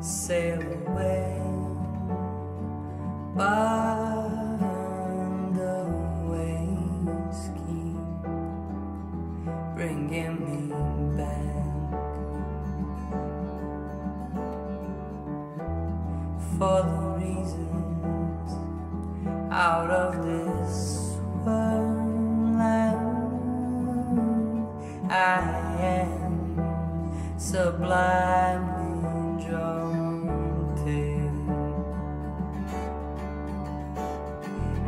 sail away. Bind the waves keep bringing me back. For the reasons out of this world I am sublime.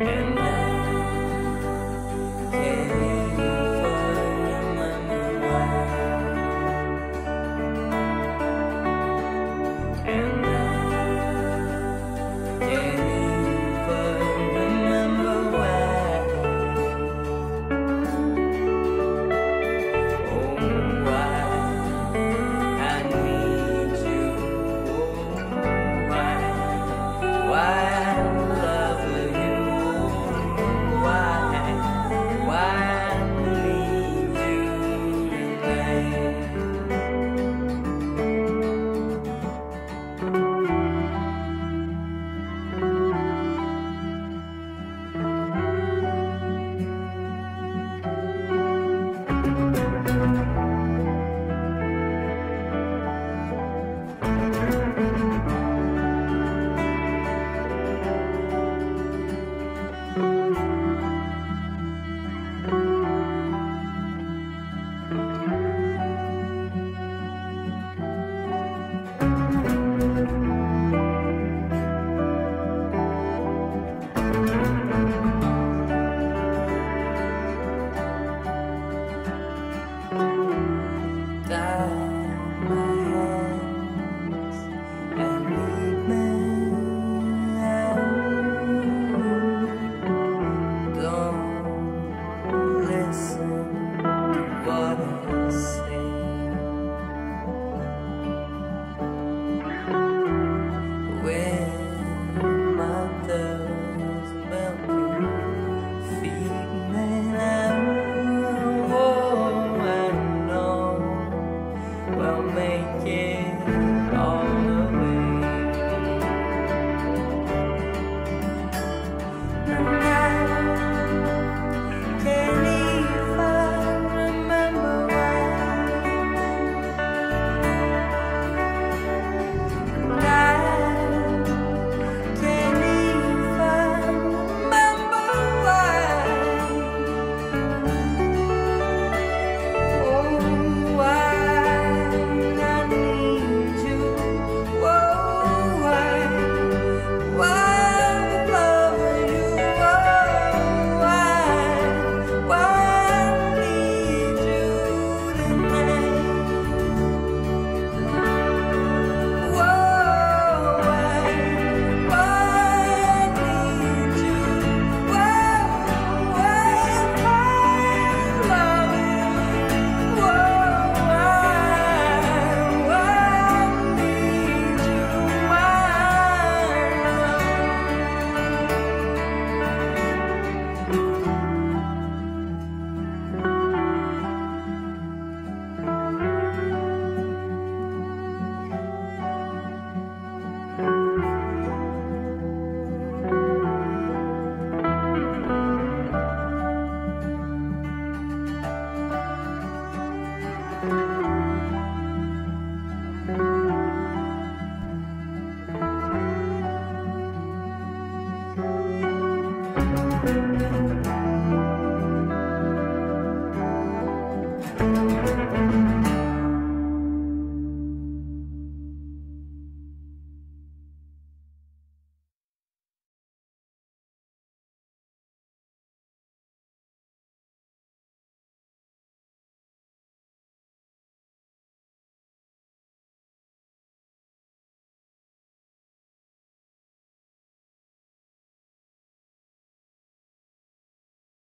And